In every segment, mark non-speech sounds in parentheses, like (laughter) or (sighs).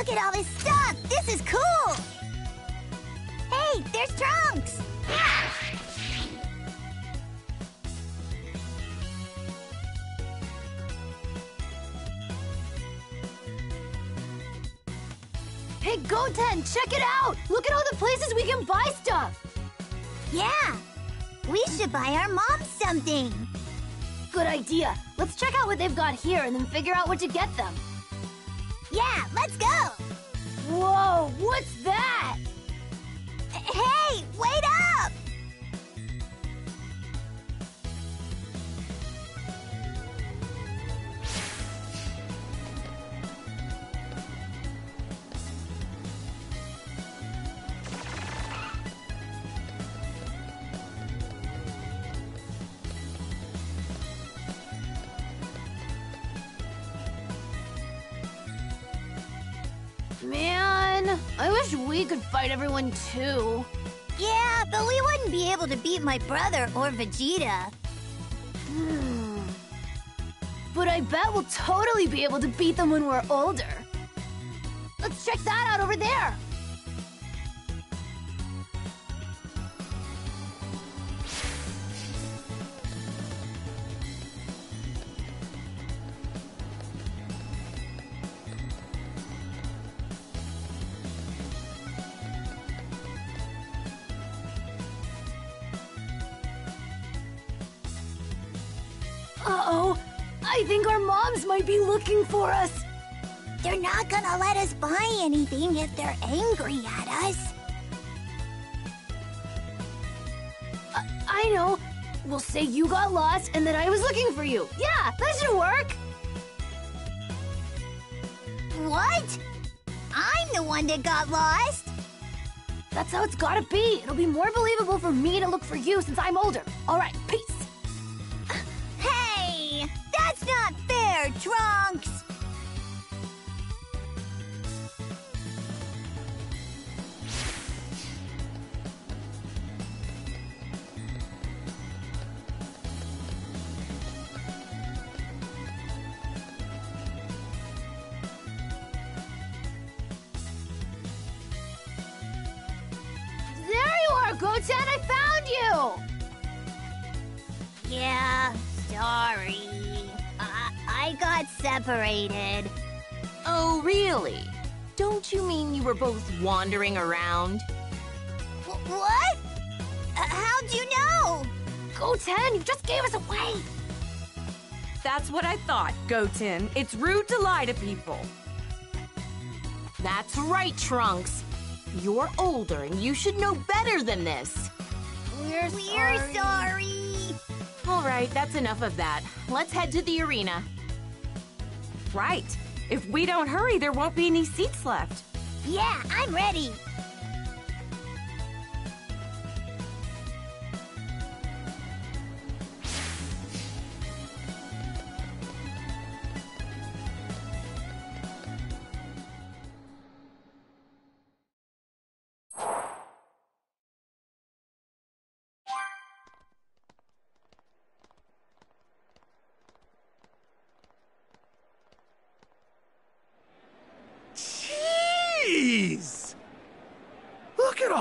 look at all this stuff! This is cool! Hey, there's Trunks! Hey, Goten, check it out! Look at all the places we can buy stuff! Yeah! We should buy our mom something! Good idea. Let's check out what they've got here and then figure out what to get them. Yeah, let's go! Whoa, what's that? Hey, wait up! Too. Yeah, but we wouldn't be able to beat my brother or Vegeta. Hmm. (sighs) But I bet we'll totally be able to beat them when we're older. Let's check that out over there. Uh-oh. I think our moms might be looking for us. They're not gonna let us buy anything if they're angry at us. I, I know. We'll say you got lost and that I was looking for you. Yeah, that should work. What? I'm the one that got lost. That's how it's gotta be. It'll be more believable for me to look for you since I'm older. All right, thought, Goten. It's rude to lie to people. That's right, Trunks. You're older and you should know better than this. We're, We're sorry. All right, that's enough of that. Let's head to the arena. Right. If we don't hurry, there won't be any seats left. Yeah, I'm ready.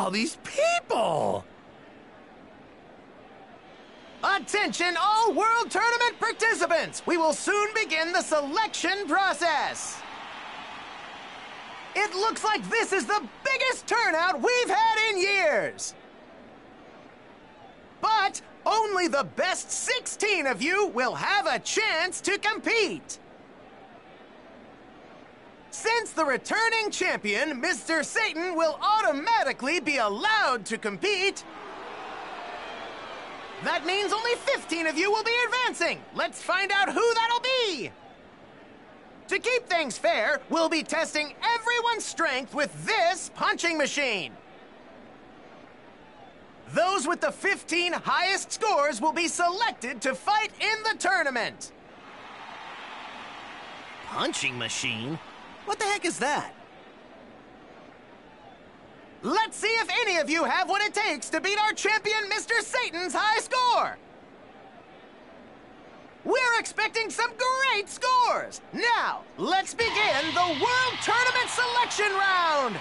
All these people! Attention, all World Tournament participants! We will soon begin the selection process! It looks like this is the biggest turnout we've had in years! But only the best 16 of you will have a chance to compete! Since the returning champion, Mr. Satan, will automatically be allowed to compete, that means only 15 of you will be advancing. Let's find out who that'll be. To keep things fair, we'll be testing everyone's strength with this punching machine. Those with the 15 highest scores will be selected to fight in the tournament. Punching machine? What the heck is that? Let's see if any of you have what it takes to beat our champion, Mr. Satan's high score. We're expecting some great scores. Now, let's begin the World Tournament Selection Round.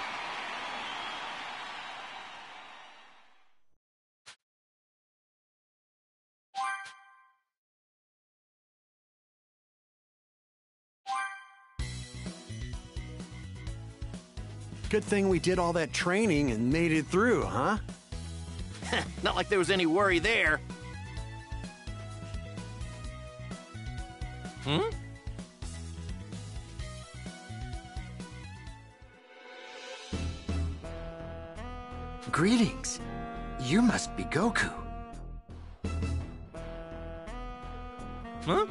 Good thing we did all that training and made it through, huh? (laughs) Not like there was any worry there. Hmm? Greetings. You must be Goku. Huh?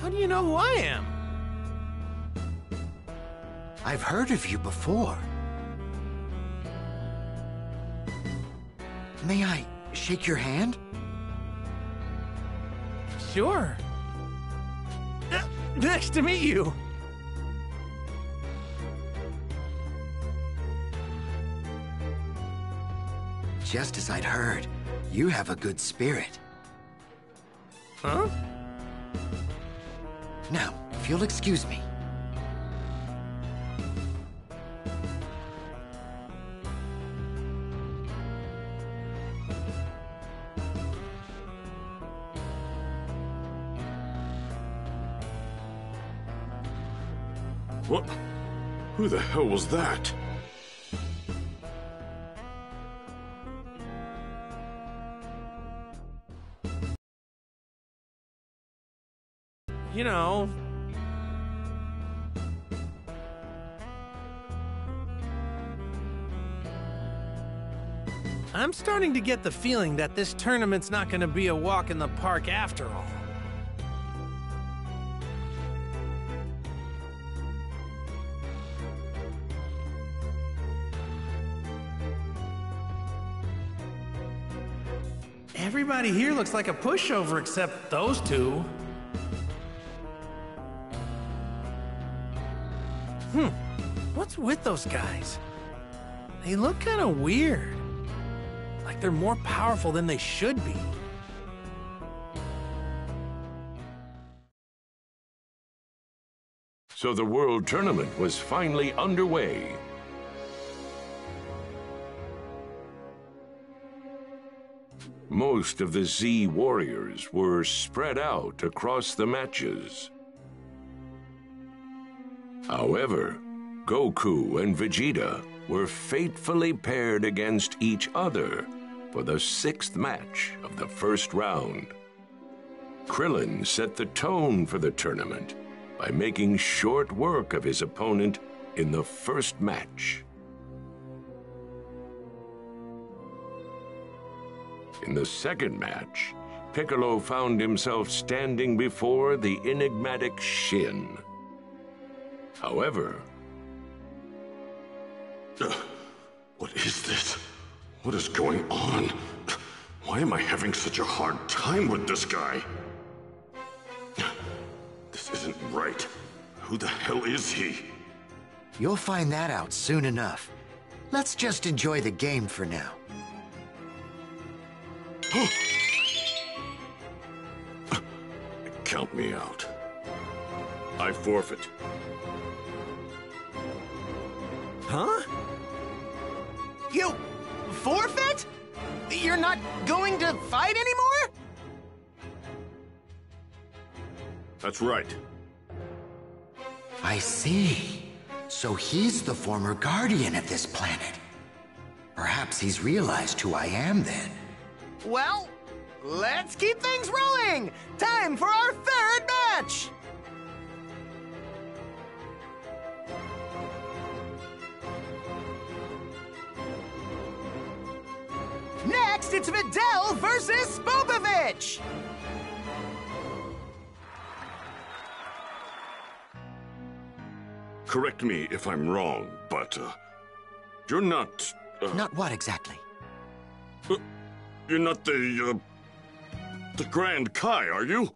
How do you know who I am? I've heard of you before. May I shake your hand? Sure. Uh, nice to meet you. Just as I'd heard, you have a good spirit. Huh? Now, if you'll excuse me. Who the hell was that? You know. I'm starting to get the feeling that this tournament's not going to be a walk in the park after all. Everybody here looks like a pushover except those two. Hmm, what's with those guys? They look kind of weird. Like they're more powerful than they should be. So the World Tournament was finally underway. Most of the Z Warriors were spread out across the matches. However, Goku and Vegeta were fatefully paired against each other for the sixth match of the first round. Krillin set the tone for the tournament by making short work of his opponent in the first match. In the second match, Piccolo found himself standing before the enigmatic Shin. However, (sighs) What is this? What is going on? Why am I having such a hard time with this guy? (sighs) This isn't right. Who the hell is he? You'll find that out soon enough. Let's just enjoy the game for now. Count me out. I forfeit. Huh? You forfeit? You're not going to fight anymore? That's right. I see. So he's the former guardian of this planet. Perhaps he's realized who I am then. Well, let's keep things rolling. Time for our third match. Next, it's Videl versus Spopovich. Correct me if I'm wrong, but uh, you're not. Uh, Not what exactly? You're not the, uh, the Grand Kai, are you?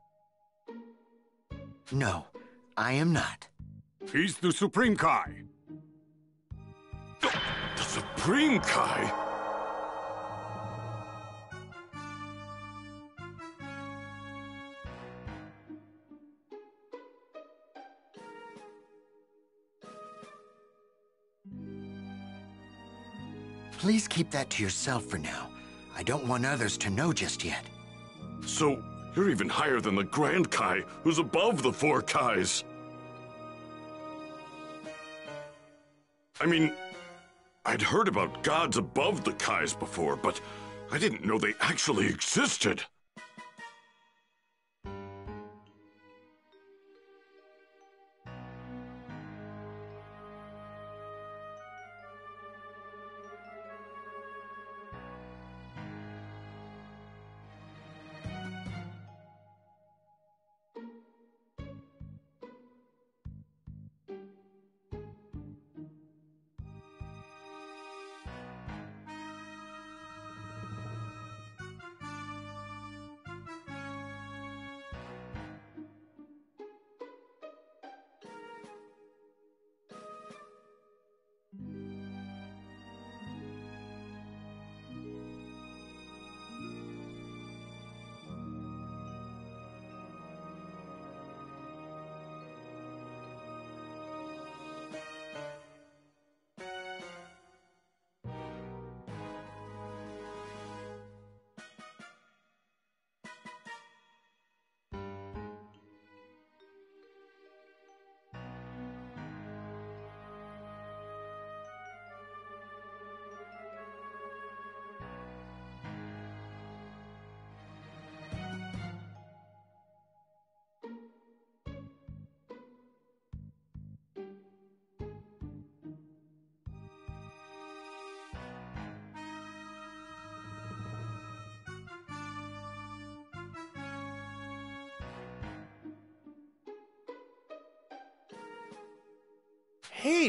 No, I am not. He's the Supreme Kai. The, the Supreme Kai? Please keep that to yourself for now. I don't want others to know just yet. So, you're even higher than the Grand Kai, who's above the four Kais. I mean, I'd heard about gods above the Kais before, but I didn't know they actually existed.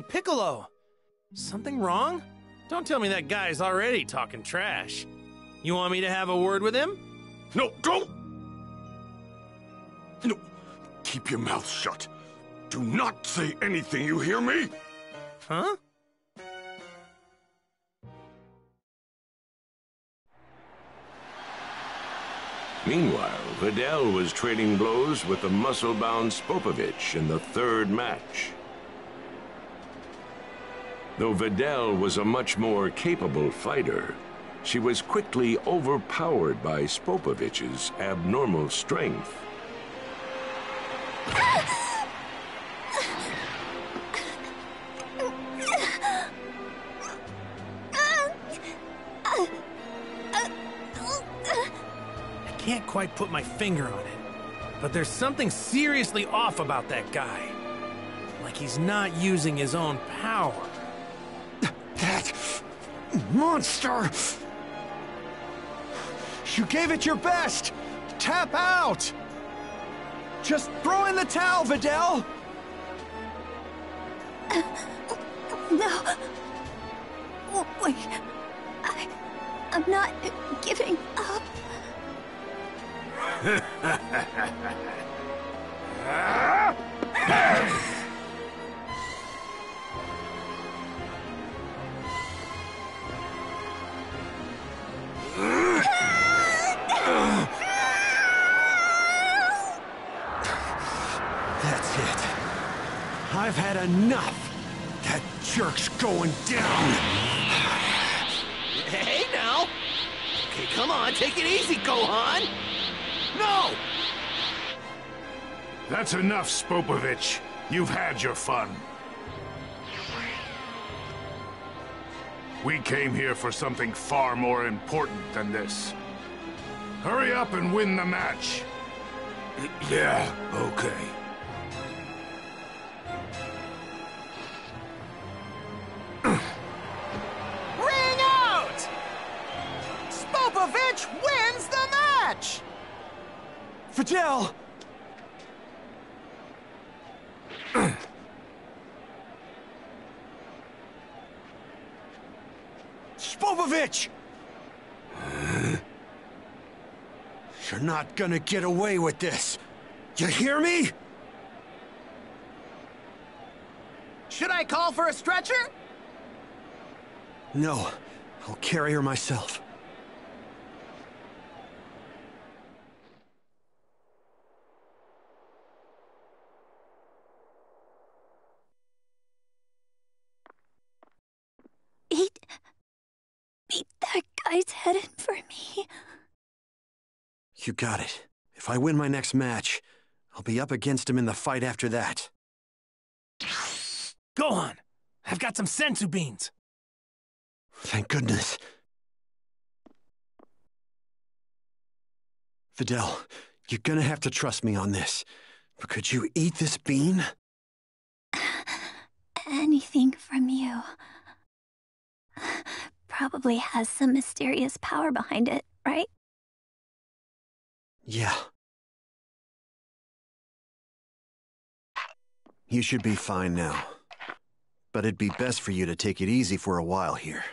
Piccolo! Something wrong? Don't tell me that guy's already talking trash. You want me to have a word with him? No, don't! No, keep your mouth shut. Do not say anything, you hear me? Huh? Meanwhile, Videl was trading blows with the muscle-bound Spopovich in the third match. Though Videl was a much more capable fighter, she was quickly overpowered by Spopovich's abnormal strength. I can't quite put my finger on it, but there's something seriously off about that guy. Like he's not using his own power. Monster! You gave it your best! Tap out! Just throw in the towel, Videl! (laughs) No. Oh, Wait. I. I'm not giving up. (laughs) I've had enough. That jerk's going down. (sighs) Hey, now! Okay, come on, take it easy, Gohan! No! That's enough, Spopovich. You've had your fun. We came here for something far more important than this. Hurry up and win the match. (clears throat) Yeah, okay. Videl! (clears throat) Spopovich! (clears throat) You're not gonna get away with this. You hear me? Should I call for a stretcher? No, I'll carry her myself. guy's headed for me. You got it. If I win my next match, I'll be up against him in the fight after that. Gohan, I've got some senzu beans. Thank goodness. Videl, you're gonna have to trust me on this. But could you eat this bean? (sighs) Anything from you. (sighs) Probably has some mysterious power behind it, right? Yeah. You should be fine now. But it'd be best for you to take it easy for a while here.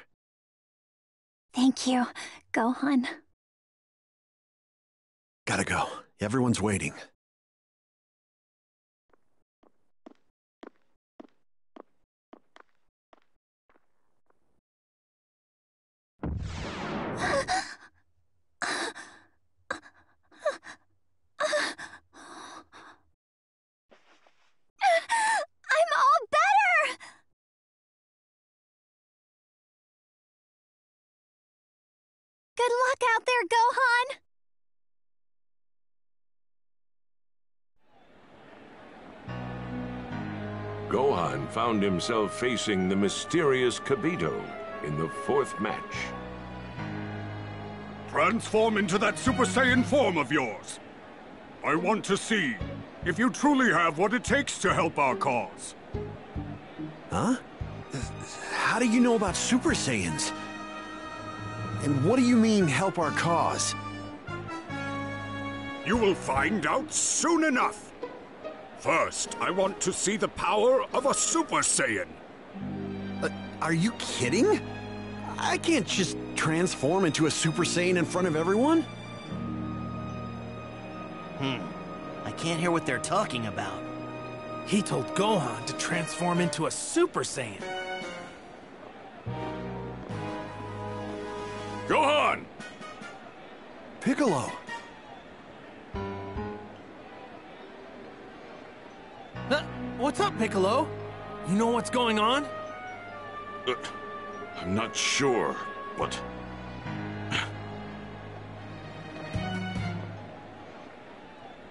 Thank you, Gohan. Gotta go. Everyone's waiting. (gasps) (gasps) (gasps) I'm all better! Good luck out there, Gohan! Gohan found himself facing the mysterious Kibito in the fourth match. Transform into that Super Saiyan form of yours. I want to see if you truly have what it takes to help our cause. Huh? How do you know about Super Saiyans? And what do you mean, help our cause? You will find out soon enough. First, I want to see the power of a Super Saiyan. Uh, are you kidding? I can't just transform into a Super Saiyan in front of everyone? Hmm. I can't hear what they're talking about. He told Gohan to transform into a Super Saiyan. Gohan! Piccolo! Uh, what's up, Piccolo? You know what's going on? Uh, I'm not sure, but...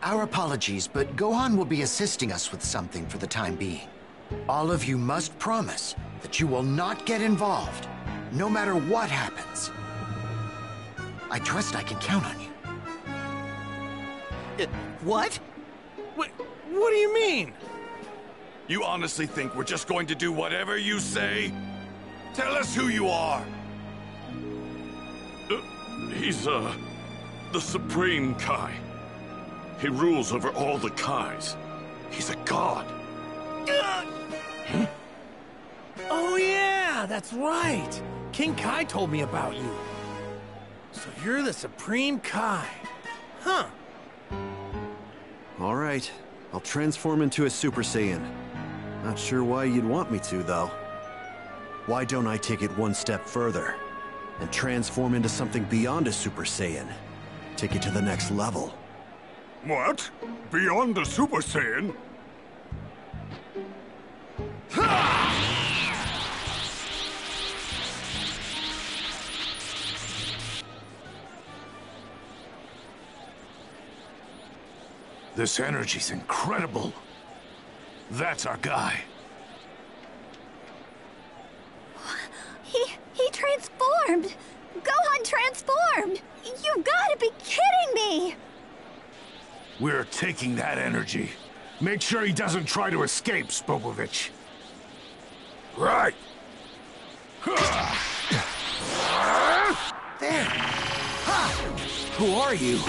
Our apologies, but Gohan will be assisting us with something for the time being. All of you must promise that you will not get involved, no matter what happens. I trust I can count on you. It, what? What, what do you mean? You honestly think we're just going to do whatever you say? Tell us who you are! Uh, he's, uh, the Supreme Kai. He rules over all the Kais. He's a god. Uh, oh yeah, that's right. King Kai told me about you. So you're the Supreme Kai. Huh. All right. I'll transform into a Super Saiyan. Not sure why you'd want me to, though. Why don't I take it one step further and transform into something beyond a Super Saiyan? Take it to the next level. What? Beyond a Super Saiyan? This energy's incredible. That's our guy. He... he transformed! Gohan transformed! You've gotta be kidding me! We're taking that energy. Make sure he doesn't try to escape, Spopovich. Right. There. Ha! Who are you?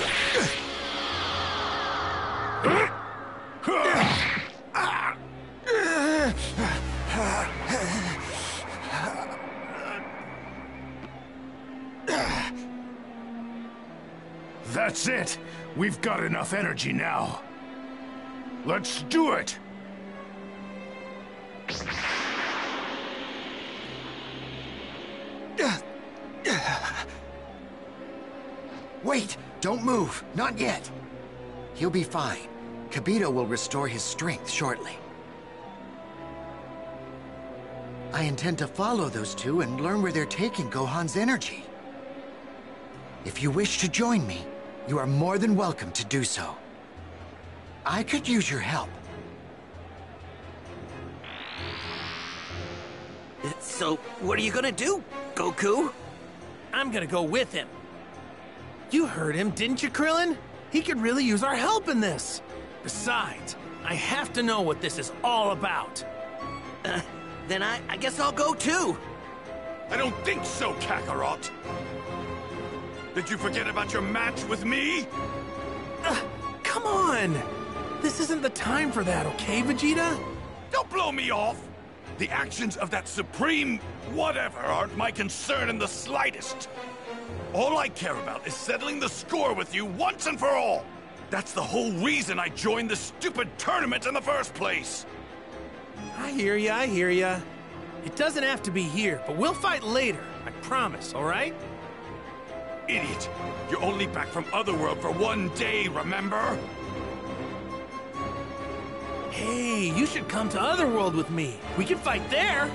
That's it. We've got enough energy now. Let's do it! Wait! Don't move! Not yet! He'll be fine. Kibito will restore his strength shortly. I intend to follow those two and learn where they're taking Gohan's energy. If you wish to join me, you are more than welcome to do so. I could use your help. So, what are you gonna do, Goku? I'm gonna go with him. You heard him, didn't you, Krillin? He could really use our help in this. Besides, I have to know what this is all about. Uh, then I, I guess I'll go too. I don't think so, Kakarot. Did you forget about your match with me? Uh, come on! This isn't the time for that, okay, Vegeta? Don't blow me off! The actions of that supreme whatever aren't my concern in the slightest. All I care about is settling the score with you once and for all. That's the whole reason I joined this stupid tournament in the first place. I hear ya, I hear ya. It doesn't have to be here, but we'll fight later. I promise, all right? Idiot! You're only back from Otherworld for one day, remember? Hey, you should come to Otherworld with me. We can fight there.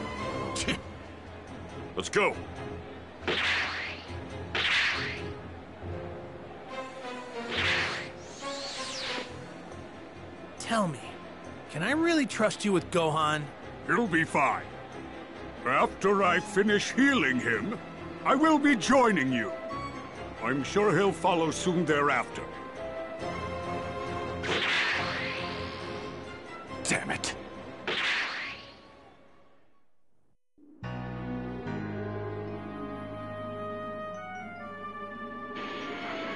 (laughs) Let's go. Tell me, can I really trust you with Gohan? He'll be fine. After I finish healing him, I will be joining you. I'm sure he'll follow soon thereafter. Damn it.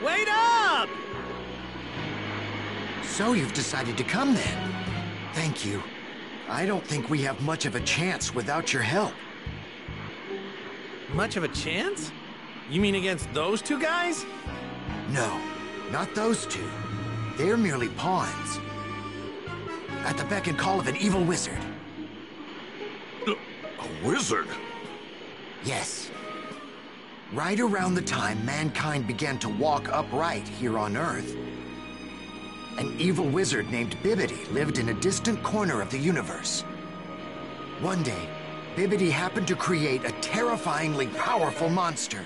Wait up! So you've decided to come then? Thank you. I don't think we have much of a chance without your help. Much of a chance? You mean against those two guys? No, not those two. They're merely pawns. At the beck and call of an evil wizard. A wizard? Yes. Right around the time mankind began to walk upright here on Earth, an evil wizard named Bibidi lived in a distant corner of the universe. One day, Bibidi happened to create a terrifyingly powerful monster.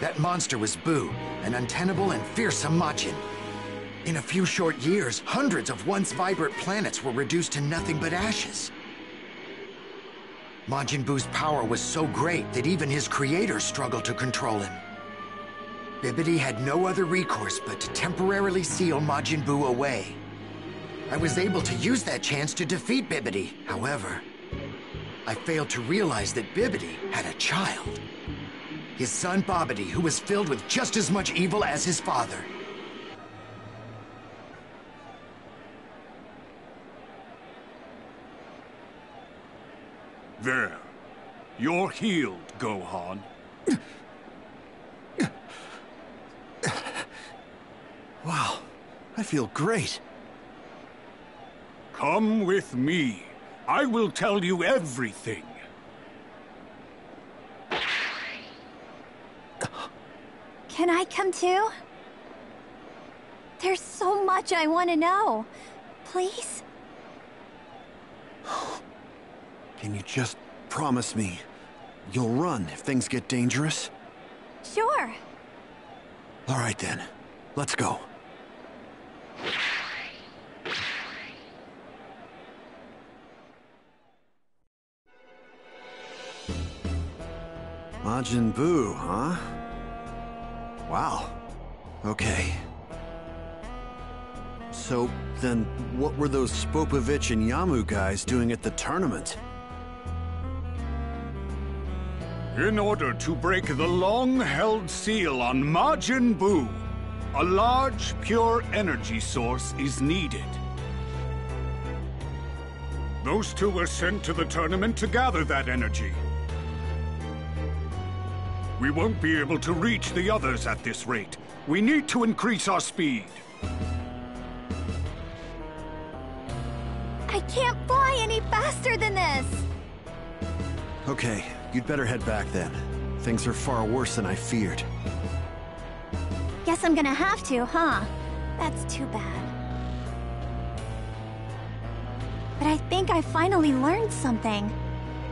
That monster was Buu, an untenable and fearsome Majin. In a few short years, hundreds of once vibrant planets were reduced to nothing but ashes. Majin Buu's power was so great that even his creator struggled to control him. Bibidi had no other recourse but to temporarily seal Majin Buu away. I was able to use that chance to defeat Bibidi, however. I failed to realize that Bibidi had a child. His son Babidi, who was filled with just as much evil as his father. There. You're healed, Gohan. (laughs) Wow, I feel great. Come with me. I will tell you everything. Can I come too? There's so much I want to know. Please? Can you just promise me you'll run if things get dangerous? Sure. All right then. Let's go. Majin Buu, huh? Wow. Okay. So, then, what were those Spopovich and Yamu guys doing at the tournament? In order to break the long-held seal on Majin Buu, a large, pure energy source is needed. Those two were sent to the tournament to gather that energy. We won't be able to reach the others at this rate. We need to increase our speed. I can't fly any faster than this! Okay, you'd better head back then. Things are far worse than I feared. Guess I'm gonna have to, huh? That's too bad. But I think I finally learned something.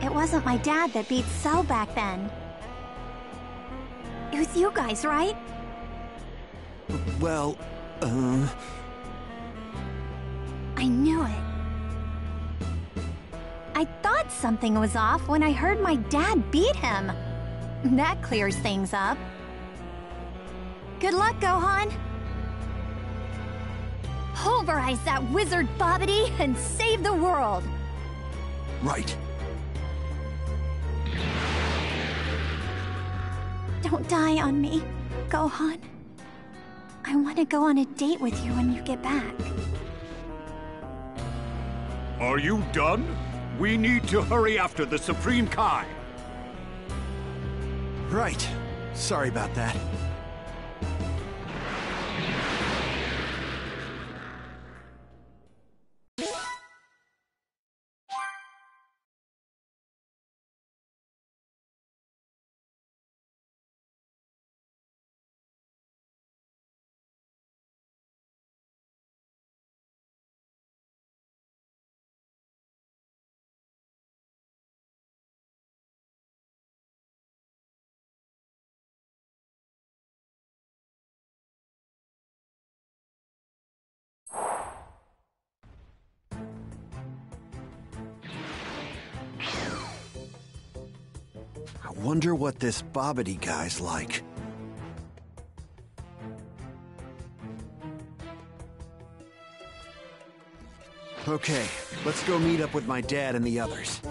It wasn't my dad that beat Cell back then. It was you guys, right? Well, um... I knew it. I thought something was off when I heard my dad beat him. That clears things up. Good luck, Gohan! Pulverize that wizard Babidi and save the world! Right. Don't die on me, Gohan. I want to go on a date with you when you get back. Are you done? We need to hurry after the Supreme Kai. Right. Sorry about that. Wonder what this Babidi guy's like. Okay, let's go meet up with my dad and the others.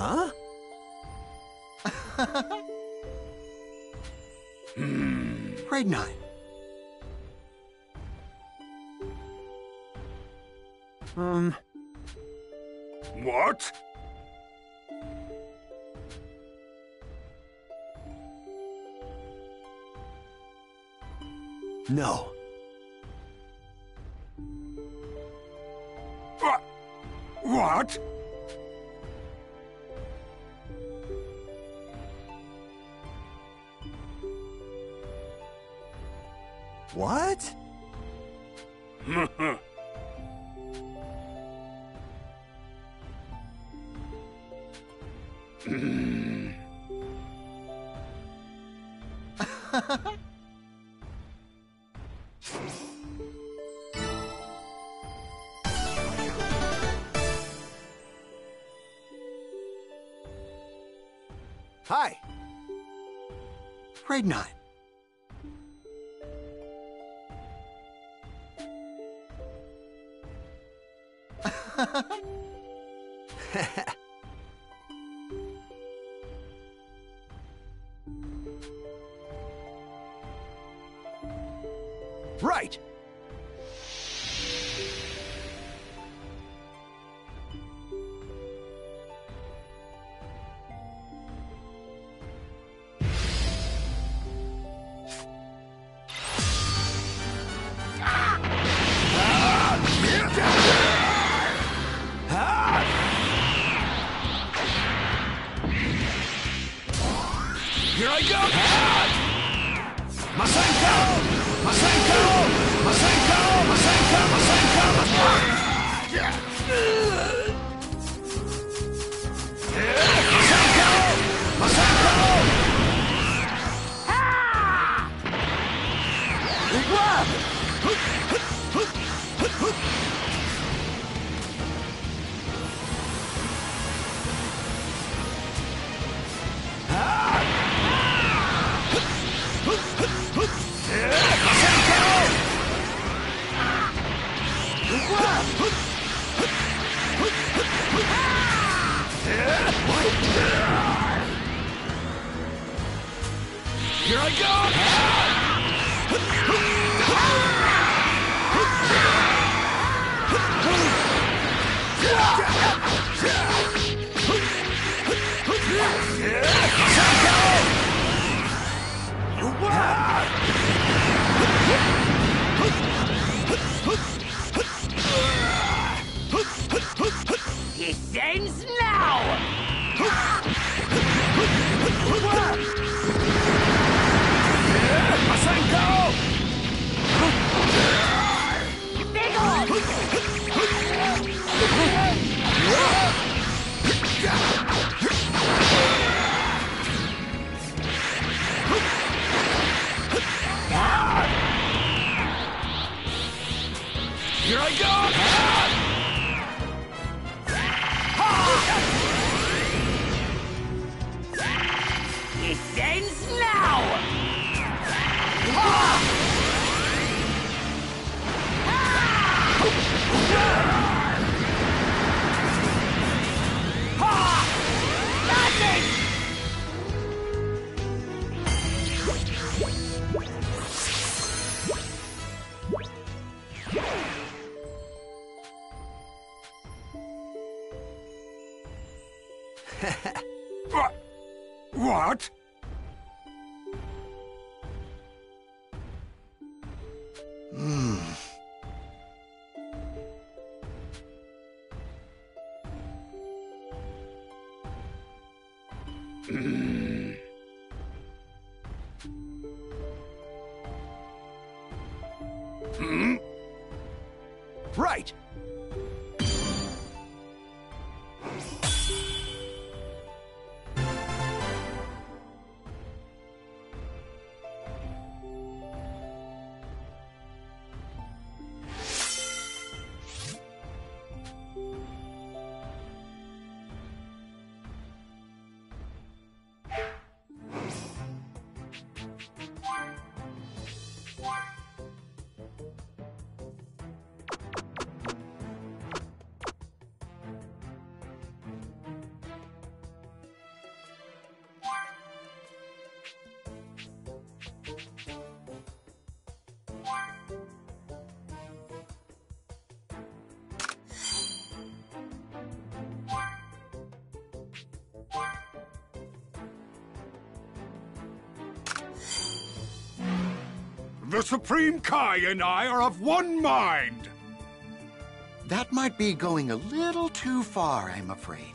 Huh? Grade 9. Um... What? No. Grade 9. The Supreme Kai and I are of one mind! That might be going a little too far, I'm afraid.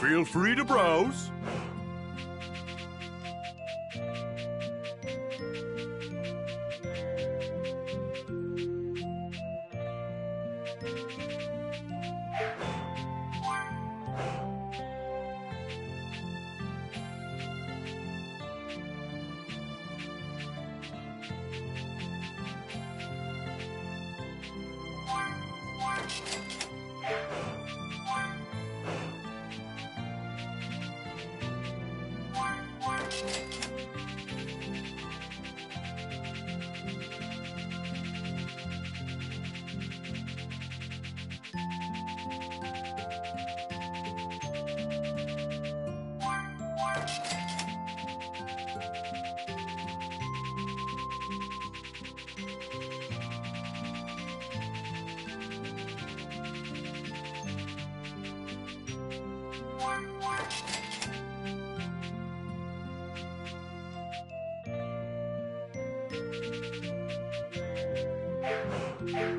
Feel free to browse.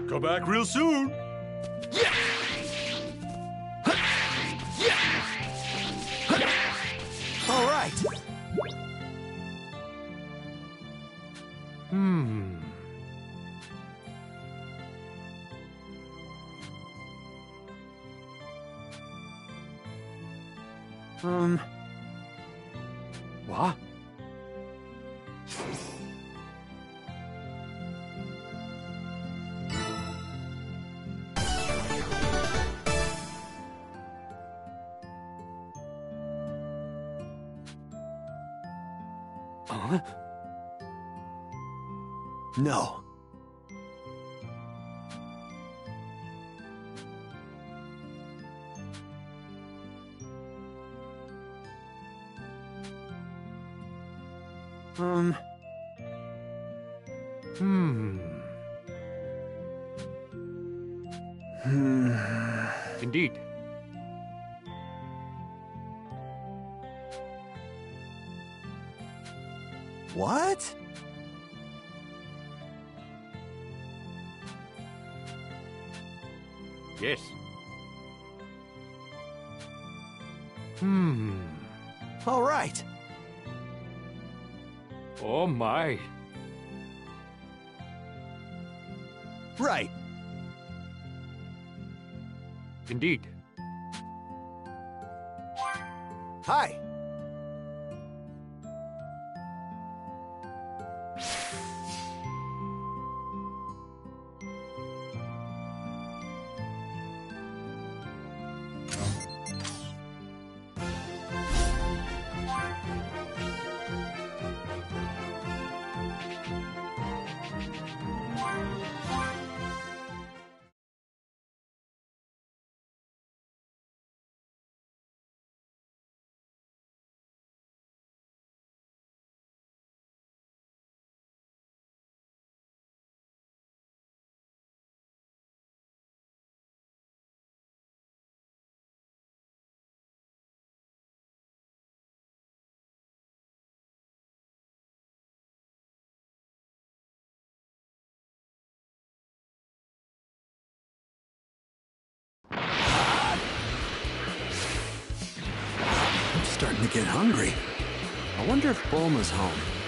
Go back real soon. No. My. Right. Indeed. Get hungry. I wonder if Bulma's home.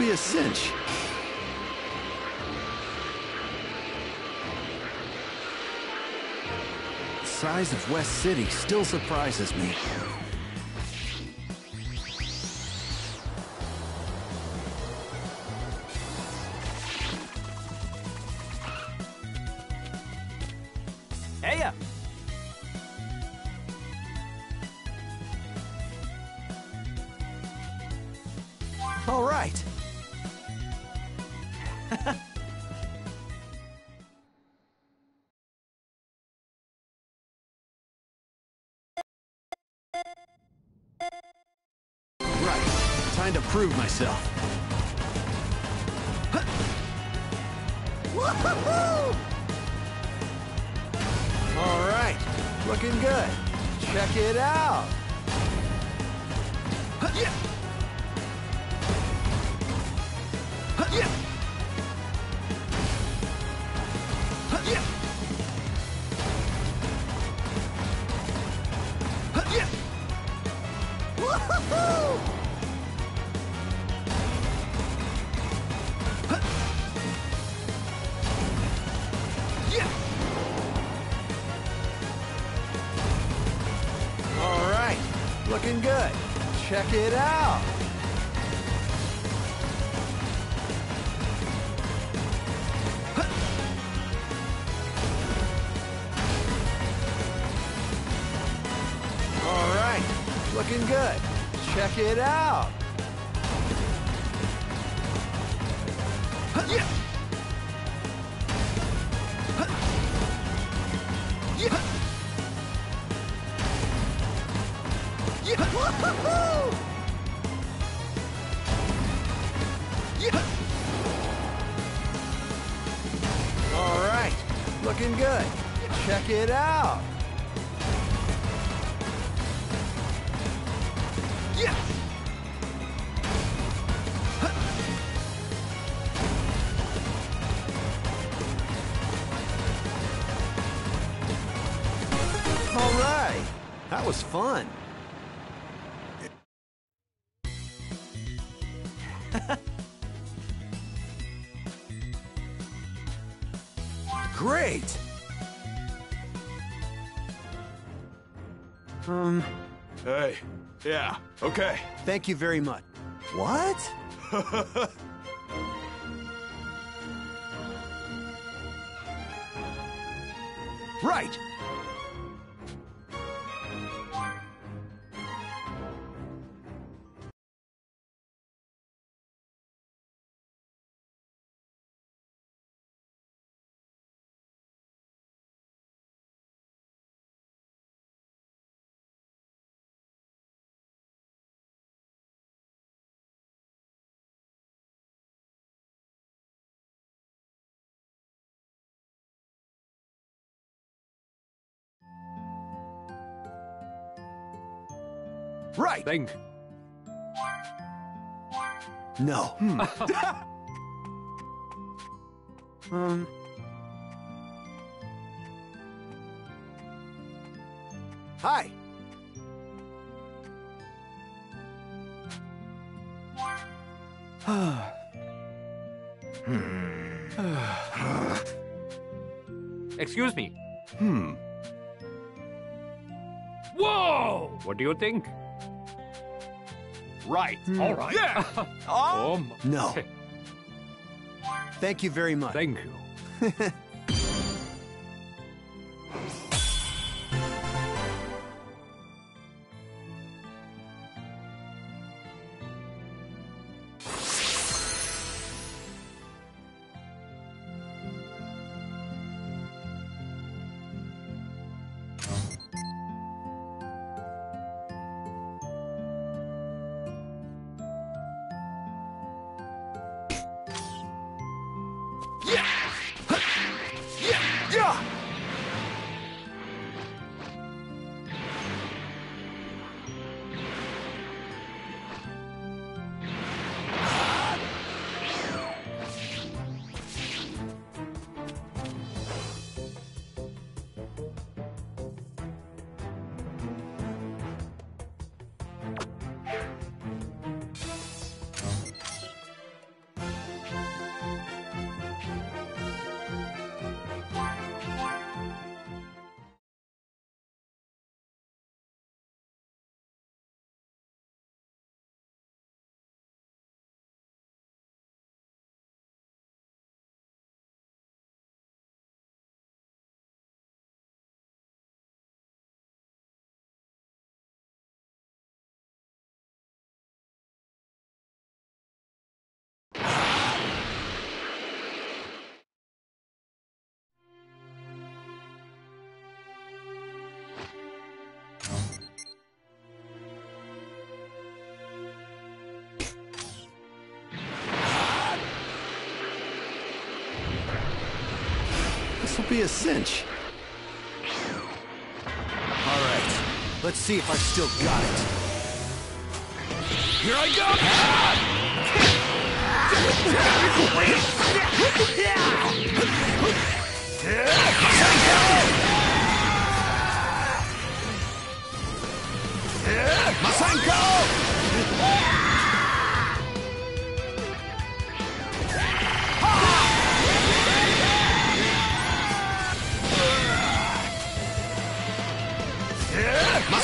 Be a cinch. The size of West City still surprises me. Heya! All right. Right. Myself. All right, looking good. Check it out. Yeah. Fun. (laughs) Great! Um, Hey. Yeah. Okay. thank you very much. What? (laughs) Right. Think. No. (laughs) um. Hi. Hmm. (sighs) Excuse me. Hmm. Whoa! What do you think? Right. Hmm. All right. Yeah. Oh, (laughs) (laughs) No. (laughs) Thank you very much. Thank you. Will be a cinch. All right. Let's see if I've still got it. Here I go. Masenko! You're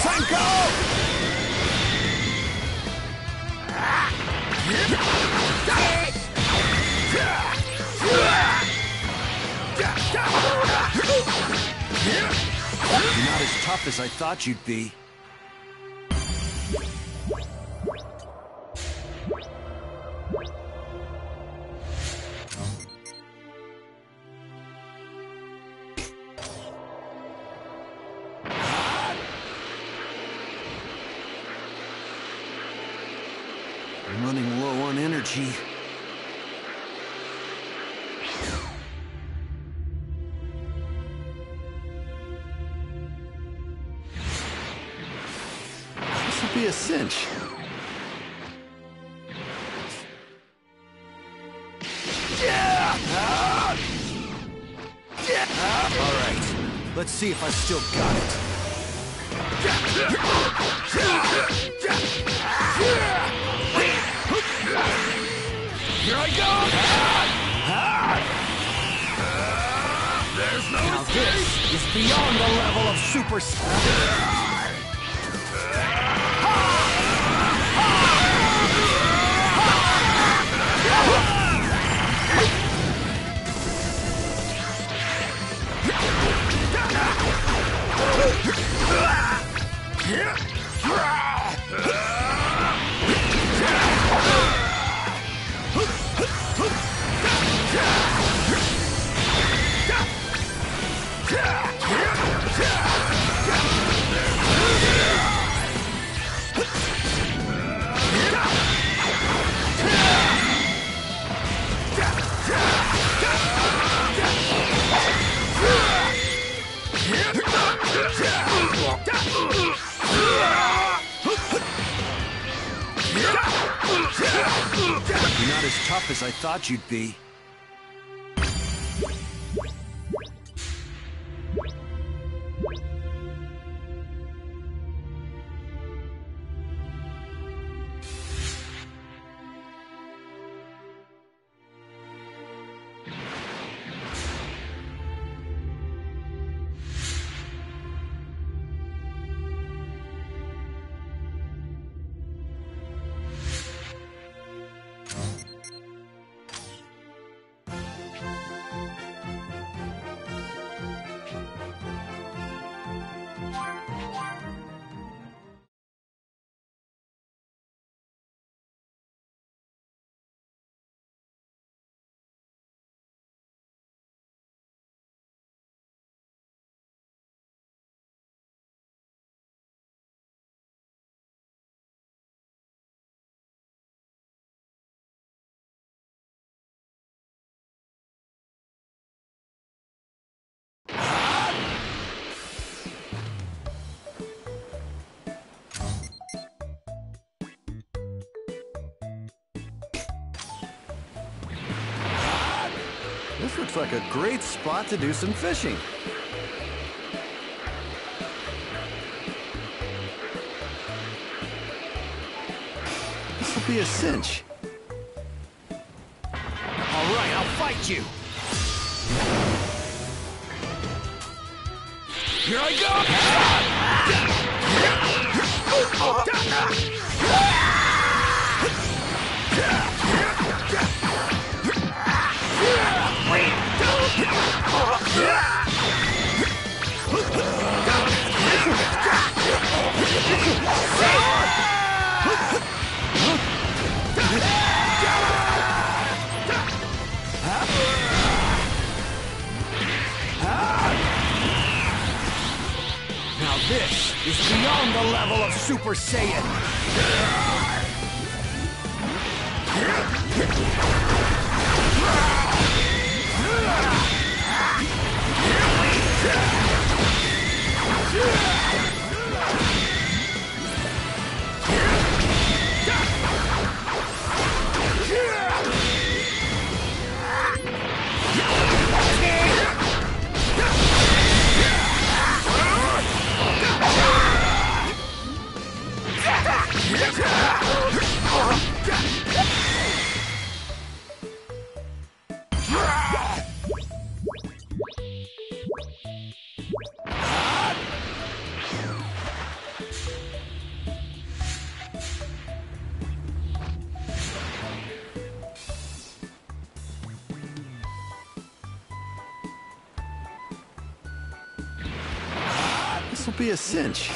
not as tough as I thought you'd be. Still got as tough as I thought you'd be. Like a great spot to do some fishing. This will be a cinch. All right, I'll fight you. Here I go! Now this is beyond the level of Super Saiyan. This a cinch.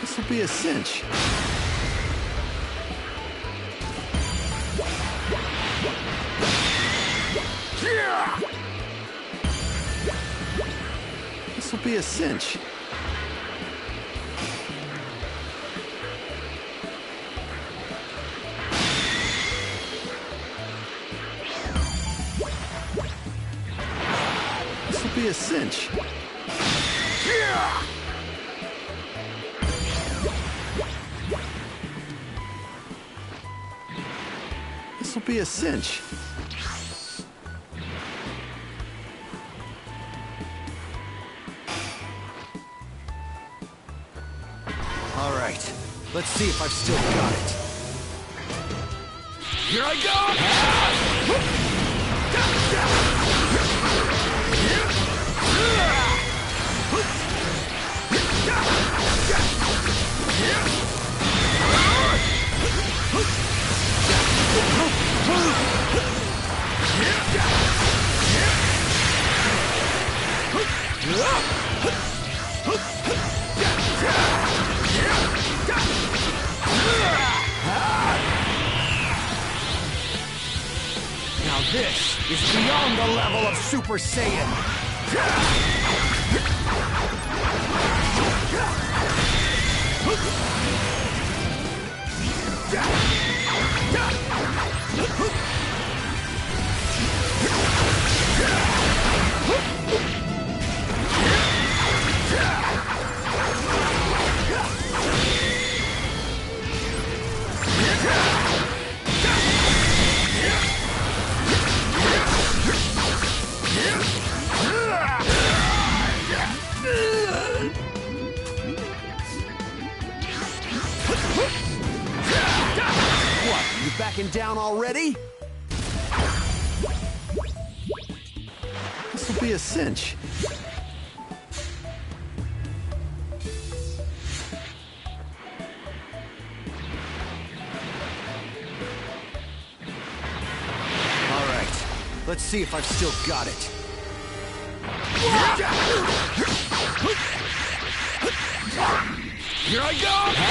This will be a cinch. Cinch. This will be a cinch. This will be a cinch. See if I've still got it. Here I this is beyond the level of Super Saiyan. If I've still got it. Here I go!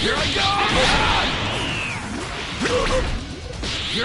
Here I go! Here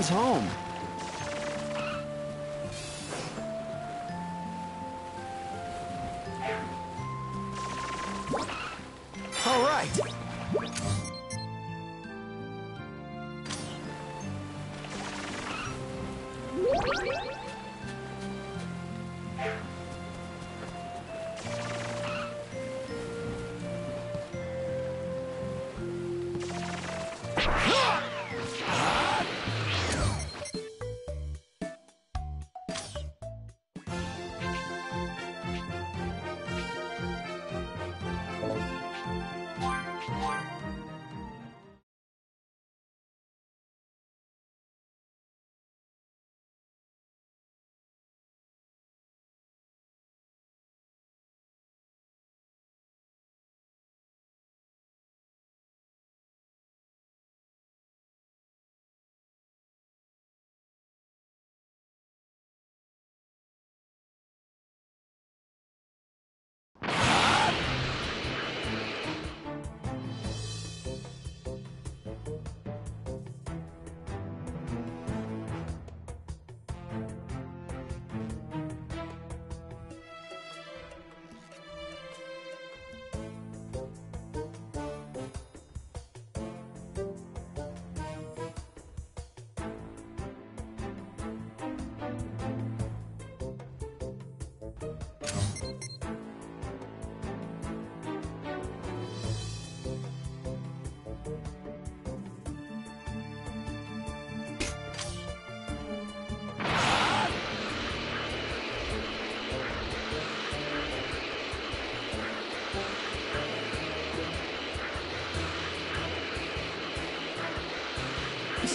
anyone's home.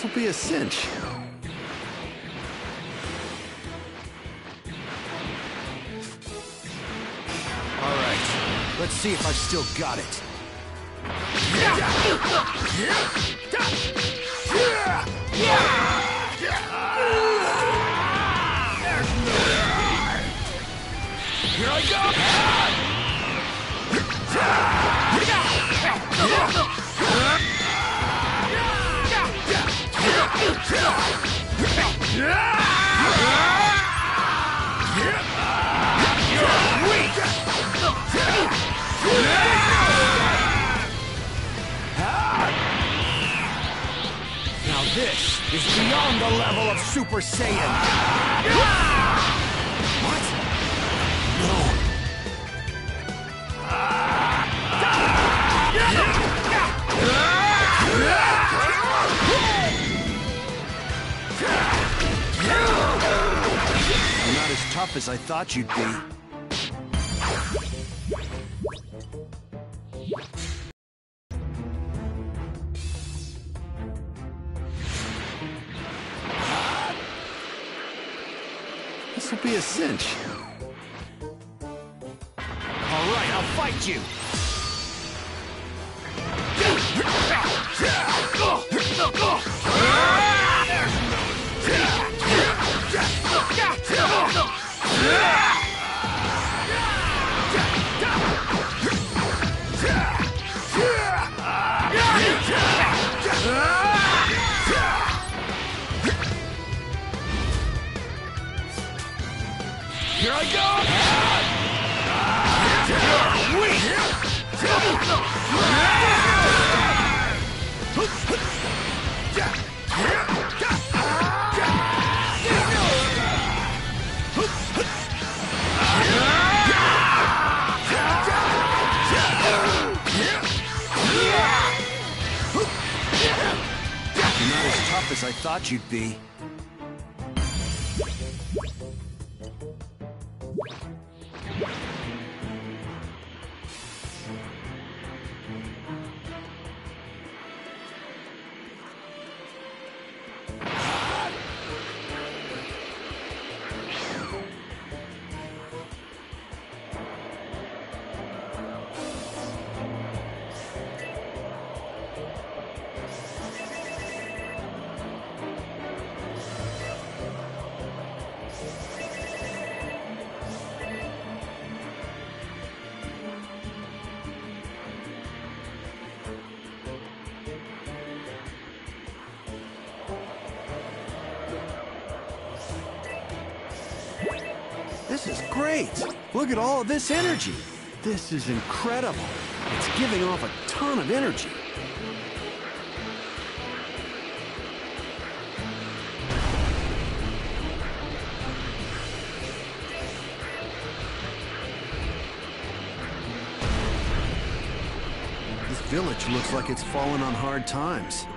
Will be a cinch. All right, let's see if I've still got it. Here this is beyond the level of Super Saiyan. What? No. You're not as tough as I thought you'd be. Cinch. As I thought you'd be. Look at all of this energy! This is incredible! It's giving off a ton of energy. This village looks like it's fallen on hard times.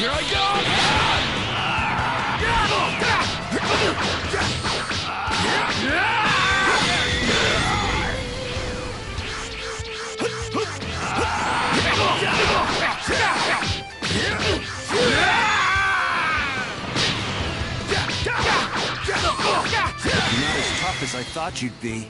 Here I You're not as tough as I thought you'd be.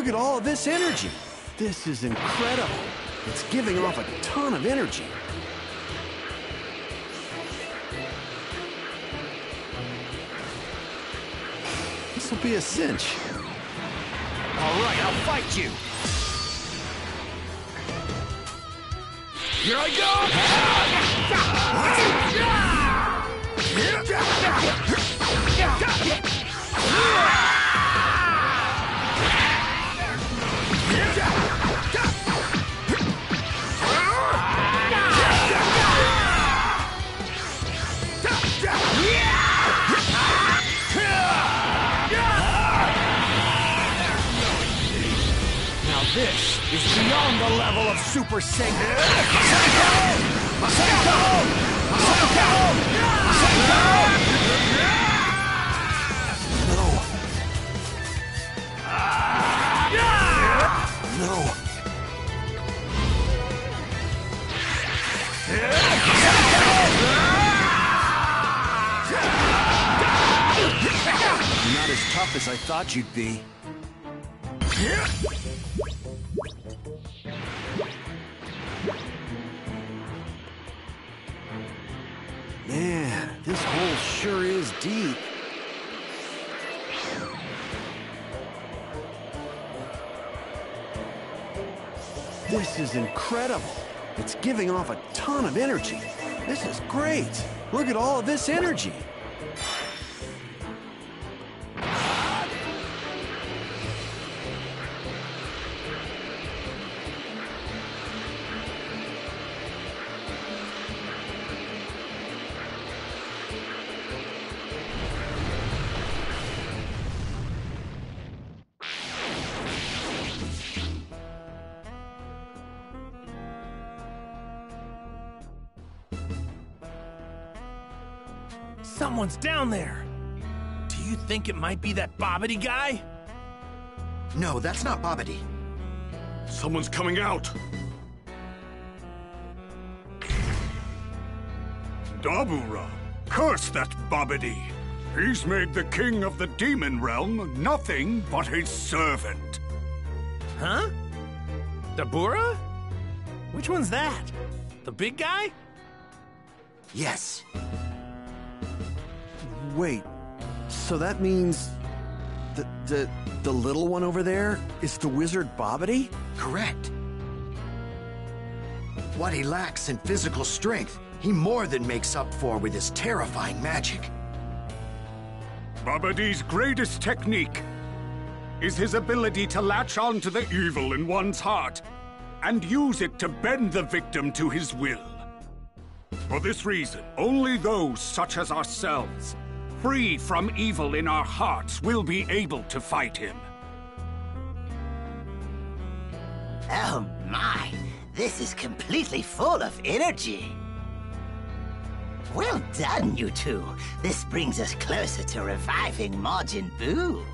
Look at all of this energy! This is incredible! It's giving off a ton of energy. This will be a cinch. All right, I'll fight you. Here I go! Now this is beyond the level of Super Saiyan. Masenko! Masenko! Masenko! Masenko! No. You're not as tough as I thought you'd be. Sure is deep. This is incredible. It's giving off a ton of energy. This is great. Look at all of this energy. Someone's down there. Do you think it might be that Babidi guy? No, that's not Babidi. Someone's coming out! Dabura! Curse that Babidi! He's made the king of the demon realm nothing but his servant. Huh? Dabura? Which one's that? The big guy? Yes. Wait, so that means the, the, the little one over there is the wizard Babidi? Correct. What he lacks in physical strength, he more than makes up for with his terrifying magic. Babidi's greatest technique is his ability to latch on to the evil in one's heart and use it to bend the victim to his will. For this reason, only those such as ourselves, free from evil in our hearts, we'll be able to fight him. Oh my, this is completely full of energy. Well done, you two. This brings us closer to reviving Majin Buu.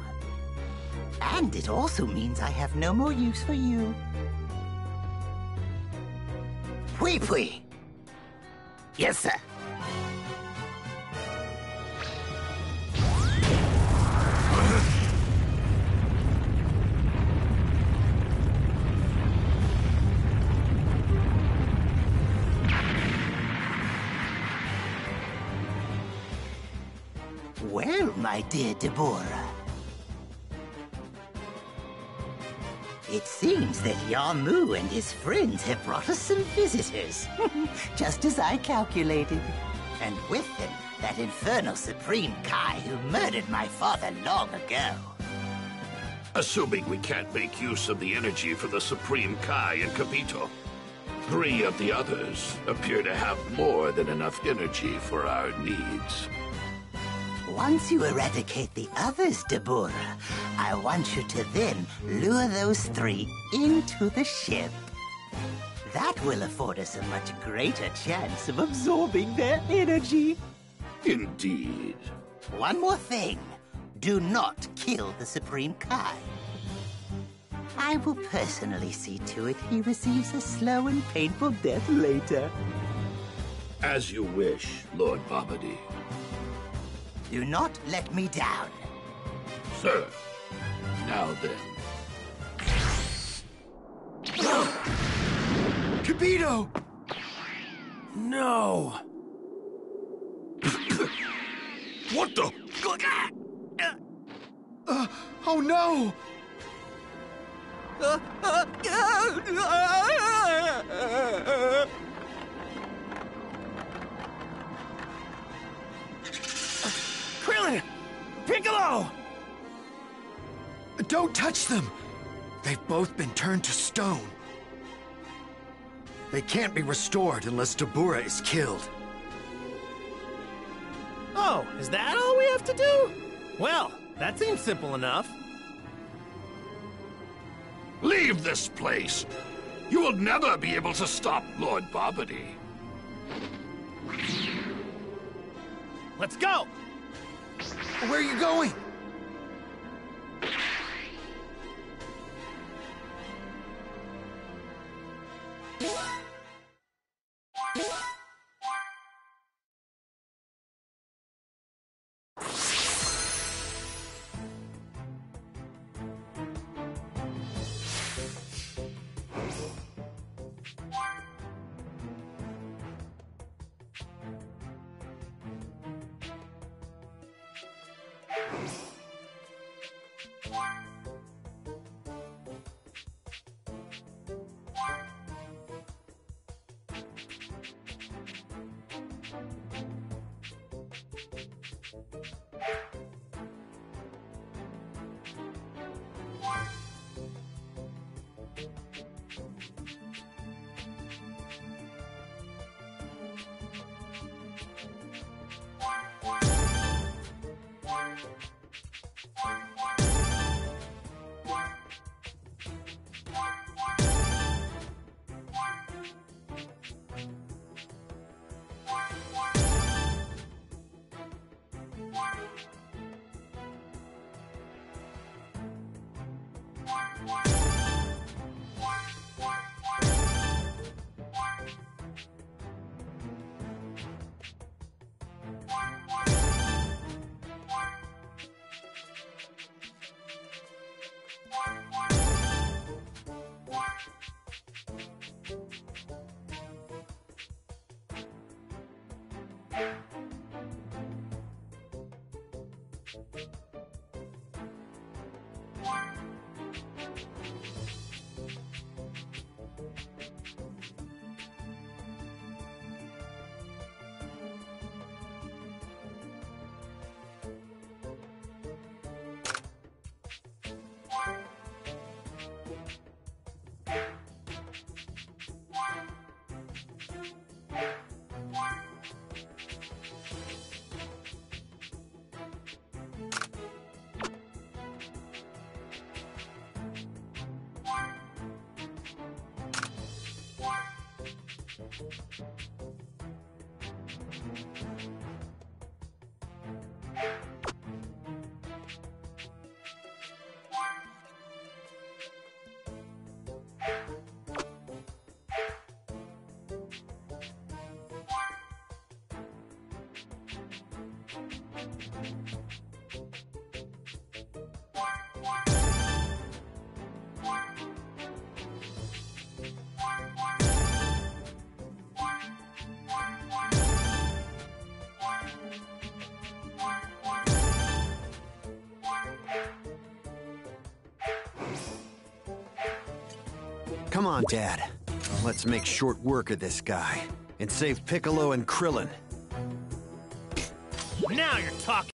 And it also means I have no more use for you. Pui Pui. Yes, sir. My dear Dabura. It seems that Yamu and his friends have brought us some visitors. (laughs) Just as I calculated. And with them, that infernal Supreme Kai who murdered my father long ago. Assuming we can't make use of the energy for the Supreme Kai and Kibito, three of the others appear to have more than enough energy for our needs. Once you eradicate the others, Dabura, I want you to then lure those three into the ship. That will afford us a much greater chance of absorbing their energy. Indeed. One more thing. Do not kill the Supreme Kai. I will personally see to it he receives a slow and painful death later. As you wish, Lord Babidi. Do not let me down. Sir. Now then. Kibito! No. what the? Uh, oh no! Krillin! Piccolo! Don't touch them! They've both been turned to stone. They can't be restored unless Dabura is killed. Oh, is that all we have to do? Well, that seems simple enough. Leave this place! You will never be able to stop Lord Babidi. Let's go! Where are you going? you Come on, Dad. Let's make short work of this guy and save Piccolo and Krillin. Now you're talking.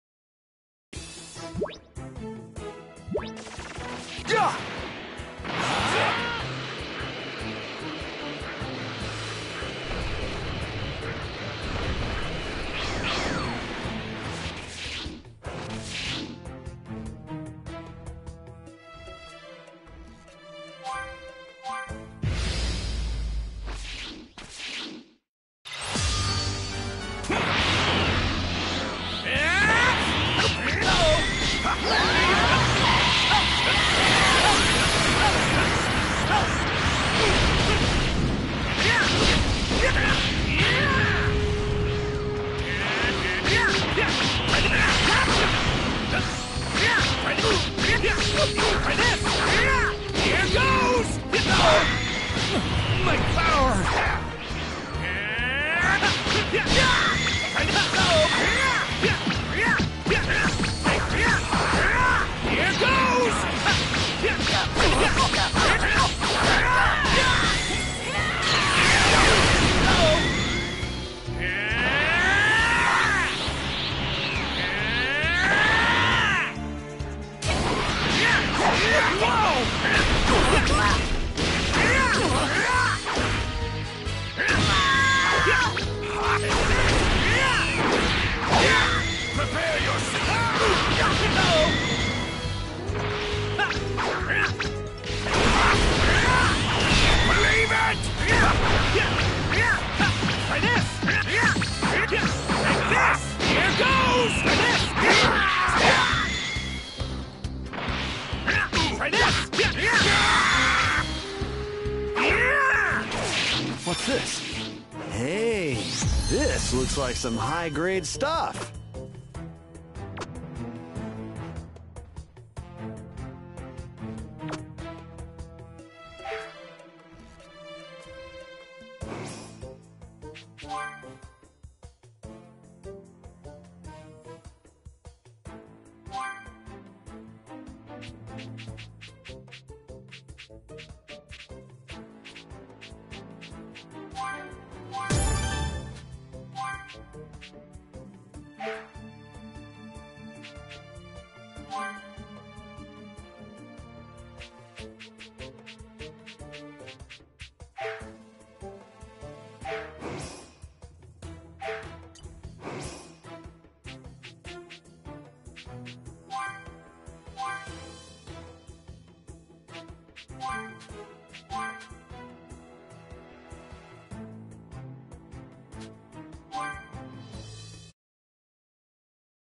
Like some high-grade stuff.